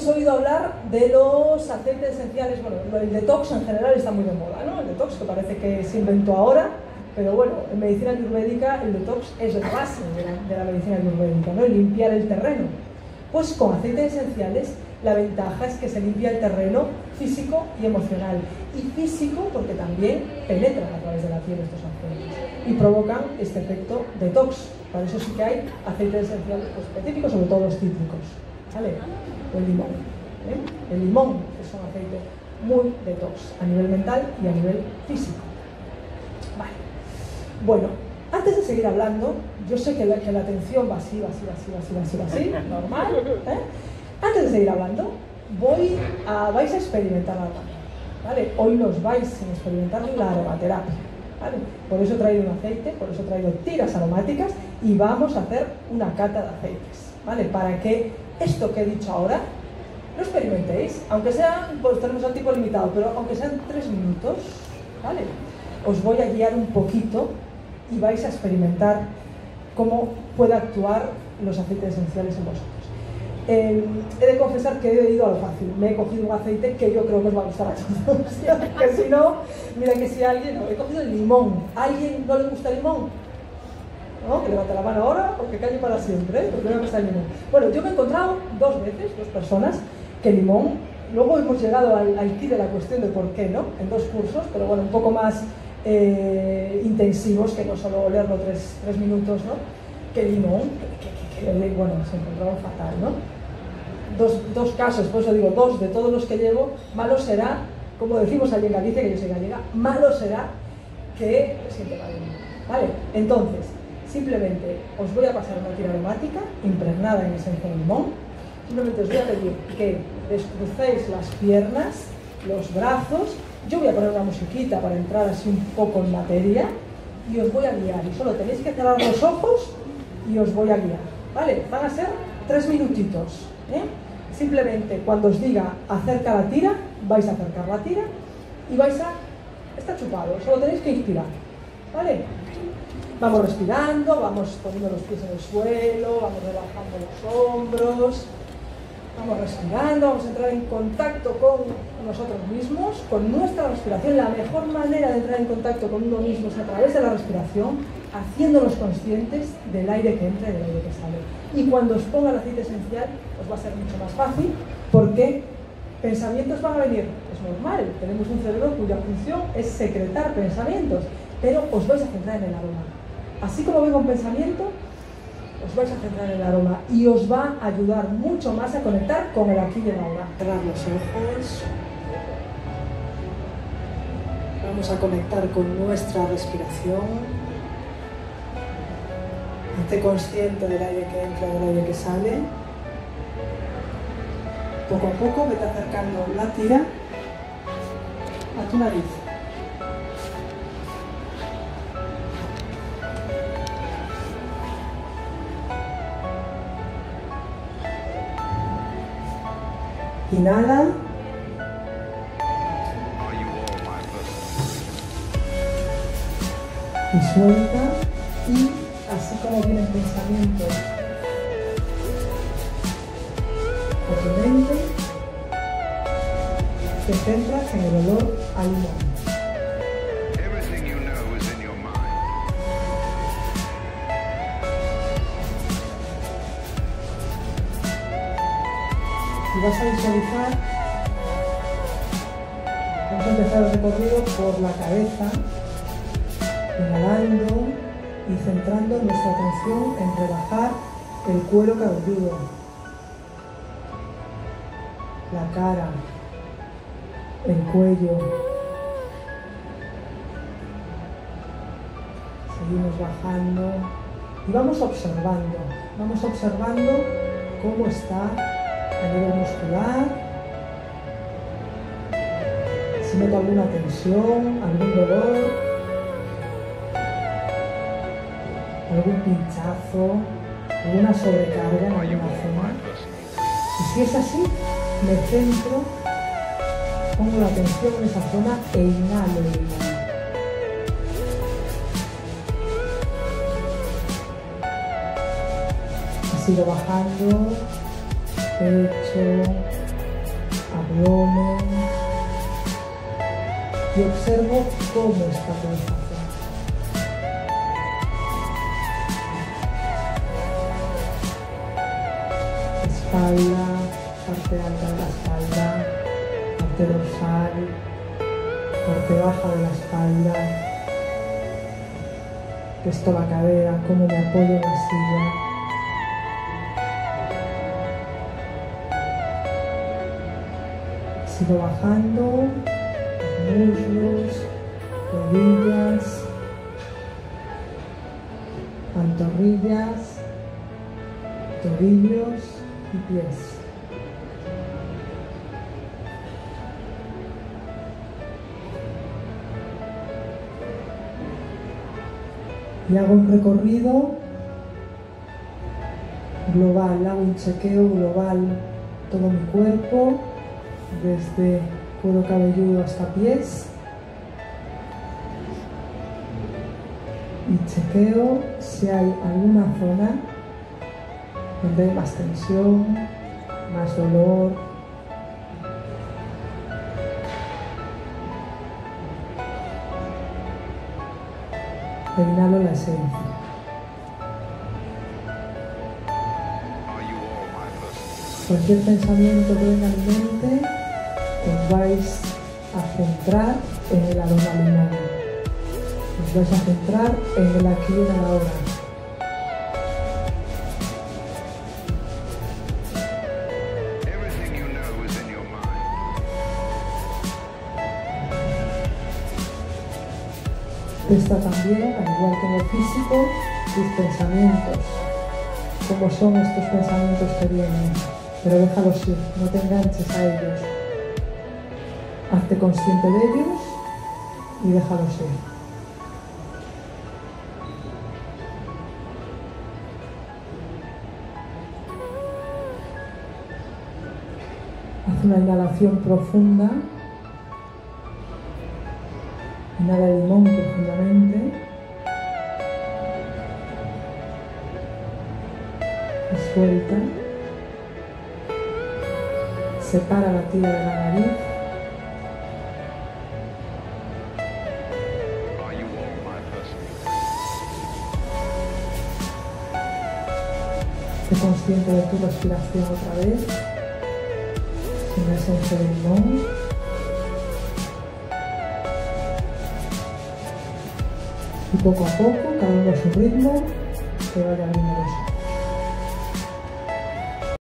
habéis oído hablar de los aceites esenciales, bueno, el detox en general está muy de moda, ¿no? El detox que parece que se inventó ahora, pero bueno, en medicina ayurvédica el detox es la base de la, medicina ayurvédica, ¿no? El limpiar el terreno. Pues con aceites esenciales la ventaja es que se limpia el terreno físico y emocional. Y físico porque también penetran a través de la piel estos aceites y provocan este efecto detox. Para eso sí que hay aceites esenciales específicos, sobre todo los cítricos. ¿Vale? El limón. ¿eh? El limón es un aceite muy detox a nivel mental y a nivel físico. Vale. Bueno, antes de seguir hablando, yo sé que la, que la atención va así, va así, va así, va así, va así, normal. ¿eh? Antes de seguir hablando, voy a, vais a experimentar algo. ¿vale? Hoy nos vais a experimentar la aromaterapia. ¿vale? Por eso he traído un aceite, por eso he traído tiras aromáticas y vamos a hacer una cata de aceites. ¿vale? Para que esto que he dicho ahora lo experimentéis, aunque sean, pues tenemos el tipo limitado, pero aunque sean tres minutos, ¿vale? Os voy a guiar un poquito y vais a experimentar cómo puede actuar los aceites esenciales en vosotros. Eh, he de confesar que he ido a lo fácil. Me he cogido un aceite que yo creo que os va a gustar a todos. que si no, mira que si alguien. He cogido el limón. ¿A alguien no le gusta el limón? ¿No? Que levante la mano ahora porque calle para siempre. ¿eh? Porque no limón. Bueno, yo me he encontrado dos veces, dos personas, que limón. Luego hemos llegado al, al de la cuestión de por qué, ¿no? En dos cursos, pero bueno, un poco más eh, intensivos que no solo leerlo tres, tres minutos, ¿no? Que limón, que, que, que, bueno, se encontraba fatal, ¿no? dos, casos, por eso digo dos de todos los que llevo, malo será, como decimos allí en Galicia, que yo soy gallega, malo será que ¿Vale? Entonces, simplemente os voy a pasar una tira aromática impregnada en esencia de limón. Simplemente os voy a pedir que descrucéis las piernas, los brazos. Yo voy a poner una musiquita para entrar así un poco en materia y os voy a guiar. Y solo tenéis que cerrar los ojos y os voy a guiar. ¿Vale? Van a ser tres minutitos. ¿eh? Simplemente cuando os diga acerca la tira, vais a acercar la tira y vais a... Está chupado, solo tenéis que inspirar. ¿Vale? Vamos respirando, vamos poniendo los pies en el suelo, vamos relajando los hombros, vamos respirando, vamos a entrar en contacto con nosotros mismos, con nuestra respiración. La mejor manera de entrar en contacto con uno mismo es a través de la respiración, haciéndonos conscientes del aire que entra y del aire que sale. Y cuando os ponga el aceite esencial, os va a ser mucho más fácil, porque pensamientos van a venir. Es normal, tenemos un cerebro cuya función es secretar pensamientos, pero os vais a centrar en el aroma. Así como venga un pensamiento, os vais a centrar en el aroma y os va a ayudar mucho más a conectar con el aquí y el ahora. Cerrar los ojos. Vamos a conectar con nuestra respiración. Esté consciente del aire que entra y del aire que sale. Poco a poco vete acercando la tira a tu nariz. Inhala. Y suelta y así como vienen pensamientos por tu mente, te centras en el olor al limón. Y vas a visualizar, vamos a empezar el recorrido por la cabeza, inhalando y centrando nuestra atención en relajar el cuero cabelludo, la cara, el cuello. Seguimos bajando y vamos observando, vamos observando cómo está a nivel muscular, si nota alguna tensión, algún dolor, algún pinchazo, alguna sobrecarga en alguna zona. Y si es así, me centro, pongo la atención en esa zona e inhalo el Y sigo bajando, pecho, abdomen. Y observo cómo está todo espalda, parte alta de la espalda, parte dorsal, parte baja de la espalda, esto la cadera, cómo me apoyo en la silla. Sigo bajando, muslos, rodillas, pantorrillas, tobillos, y pies. Y hago un recorrido global, hago un chequeo global todo mi cuerpo, desde cuero cabelludo hasta pies. Y chequeo si hay alguna zona donde hay más tensión, más dolor. Inhalo la esencia. Cualquier pensamiento que venga mi mente, os vais a centrar en el aroma lunar. Os vais a centrar en el aquí y en el ahora. Está también, al igual que en el físico, tus pensamientos. Cómo son estos pensamientos que vienen. Pero déjalos ir, no te enganches a ellos. Hazte consciente de ellos y déjalos ir. Haz una inhalación profunda Inhala el limón profundamente. Suelta. Separa la tira de la nariz. Consciente de tu respiración otra vez. Esencia de limón. y poco a poco, cada uno a su ritmo, se vaya abriendo los